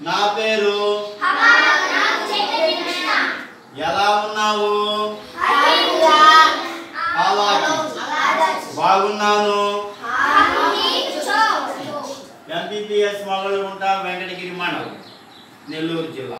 నా పేరు ఎలా ఉన్నావు? బాగున్నాను. ఎంపీపీఎస్ మొగలు ఉంటా వెంకటగిరి మండలం నెల్లూరు జిల్లా.